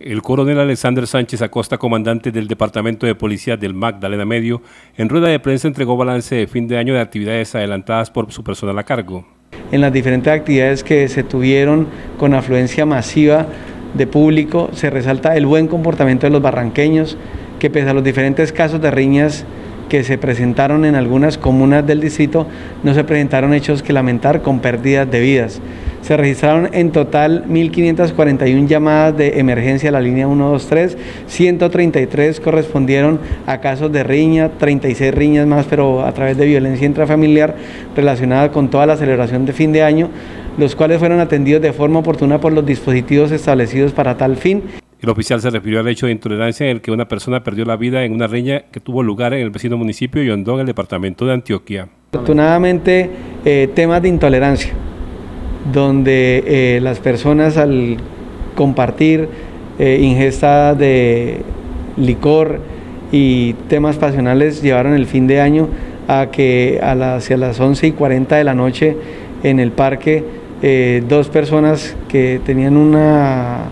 El coronel Alexander Sánchez Acosta, comandante del Departamento de Policía del Magdalena Medio, en rueda de prensa entregó balance de fin de año de actividades adelantadas por su personal a cargo. En las diferentes actividades que se tuvieron con afluencia masiva de público, se resalta el buen comportamiento de los barranqueños, que pese a los diferentes casos de riñas que se presentaron en algunas comunas del distrito, no se presentaron hechos que lamentar con pérdidas de vidas. Se registraron en total 1.541 llamadas de emergencia a la línea 123, 133 correspondieron a casos de riña, 36 riñas más, pero a través de violencia intrafamiliar relacionada con toda la celebración de fin de año, los cuales fueron atendidos de forma oportuna por los dispositivos establecidos para tal fin. El oficial se refirió al hecho de intolerancia en el que una persona perdió la vida en una riña que tuvo lugar en el vecino municipio de Yondó, en el departamento de Antioquia. Afortunadamente, eh, temas de intolerancia, donde eh, las personas al compartir eh, ingesta de licor y temas pasionales llevaron el fin de año a que a hacia las 11 y 40 de la noche en el parque dos personas que tenían una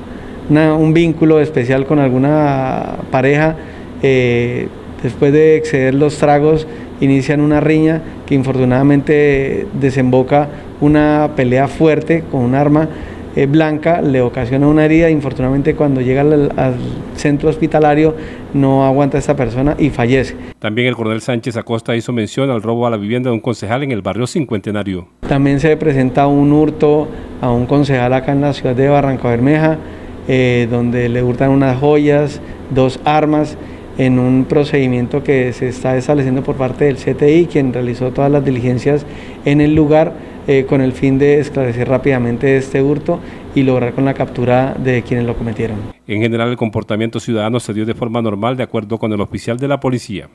un vínculo especial con alguna pareja, eh, después de exceder los tragos, inician una riña que infortunadamente desemboca una pelea fuerte con un arma eh, blanca, le ocasiona una herida, infortunadamente cuando llega al, al, centro hospitalario no aguanta esta persona y fallece. También el coronel Sánchez Acosta hizo mención al robo a la vivienda de un concejal en el barrio Cincuentenario. También se presenta un hurto a un concejal acá en la ciudad de Barranca Bermeja, eh, donde le hurtan unas joyas, dos armas, en un procedimiento que se está estableciendo por parte del CTI, quien realizó todas las diligencias en el lugar eh, con el fin de esclarecer rápidamente este hurto y lograr con la captura de quienes lo cometieron. En general, el comportamiento ciudadano se dio de forma normal de acuerdo con el oficial de la policía.